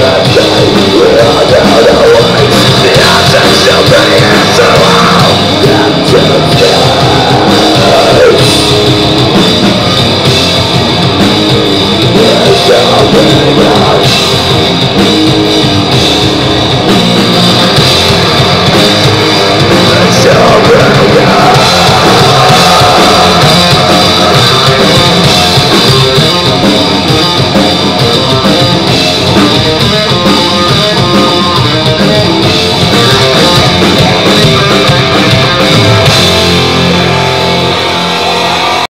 I The answers to be